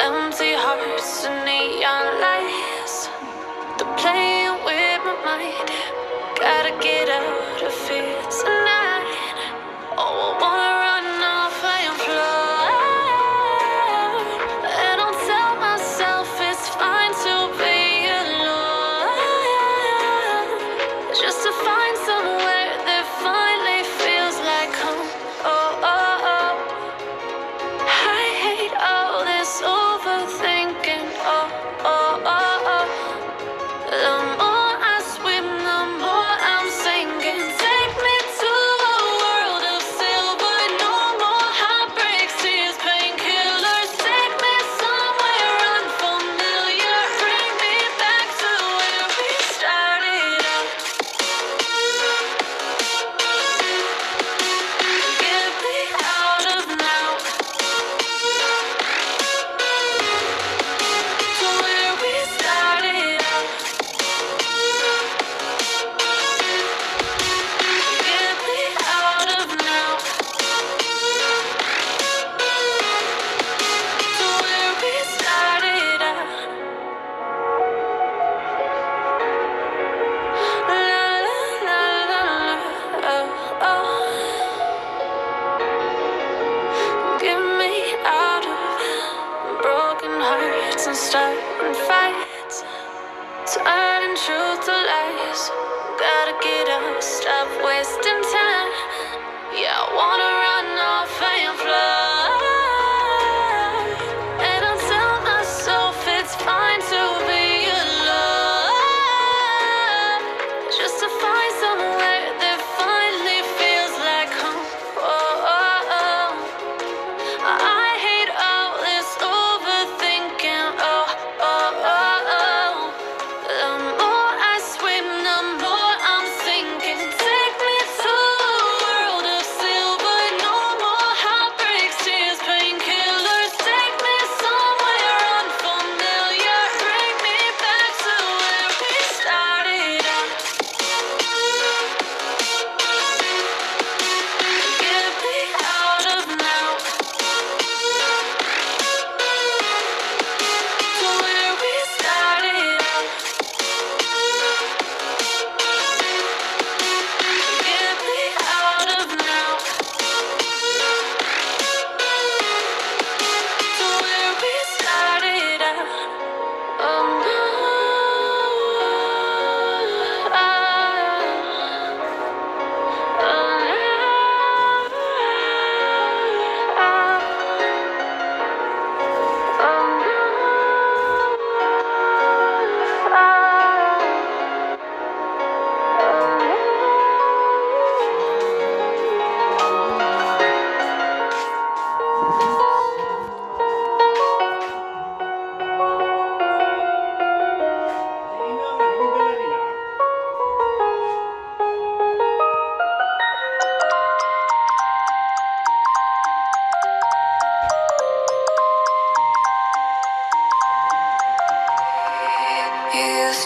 Empty hearts and neon lights, the play. Gotta get out.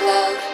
love.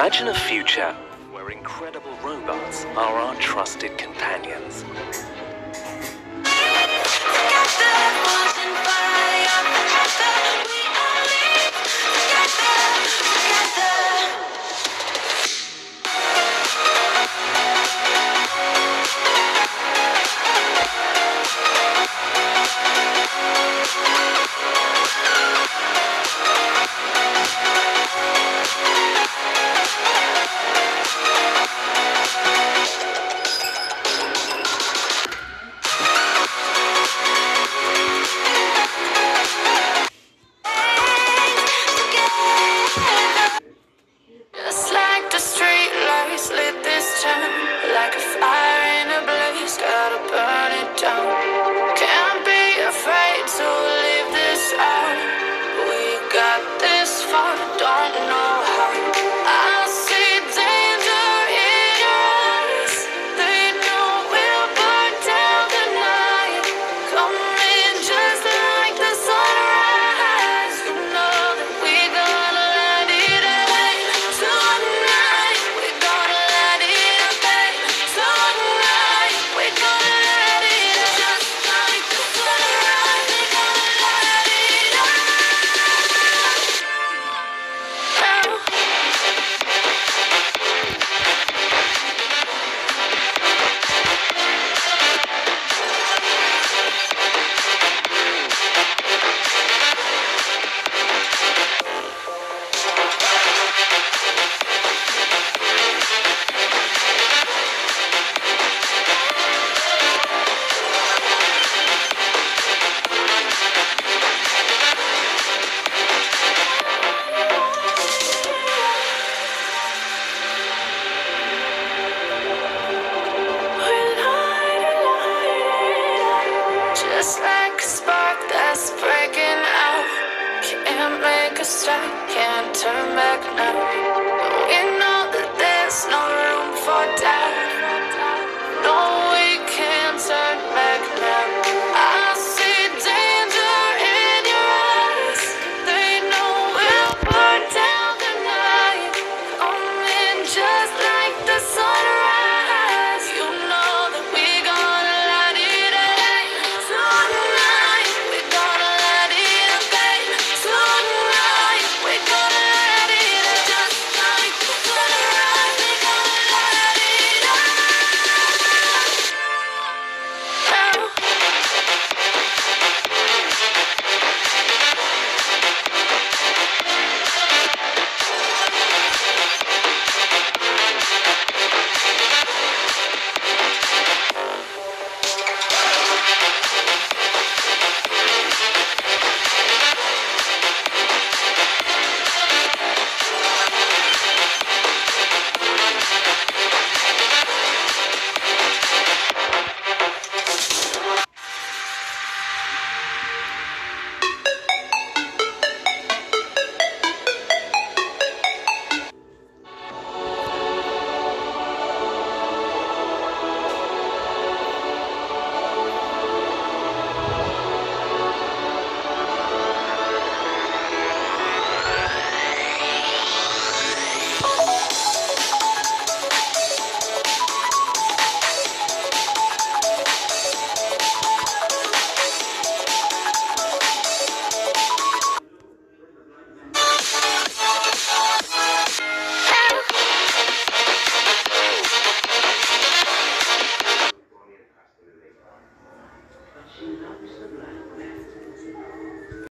Imagine a future where incredible robots are our trusted companions. turn like a fire.